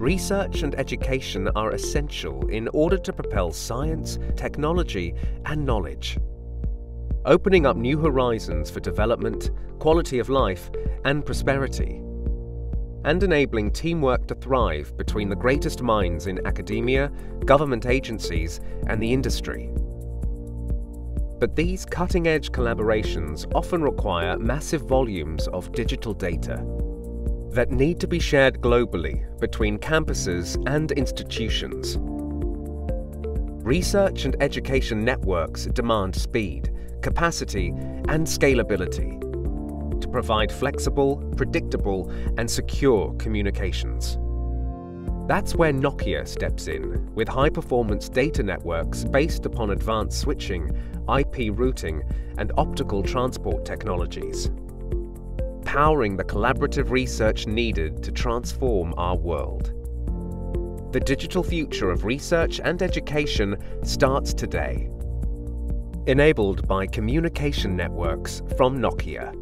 research and education are essential in order to propel science, technology, and knowledge. Opening up new horizons for development, quality of life, and prosperity. And enabling teamwork to thrive between the greatest minds in academia, government agencies, and the industry. But these cutting edge collaborations often require massive volumes of digital data that need to be shared globally between campuses and institutions. Research and education networks demand speed, capacity, and scalability to provide flexible, predictable, and secure communications. That's where Nokia steps in with high performance data networks based upon advanced switching, IP routing, and optical transport technologies, powering the collaborative research needed to transform our world. The digital future of research and education starts today. Enabled by communication networks from Nokia.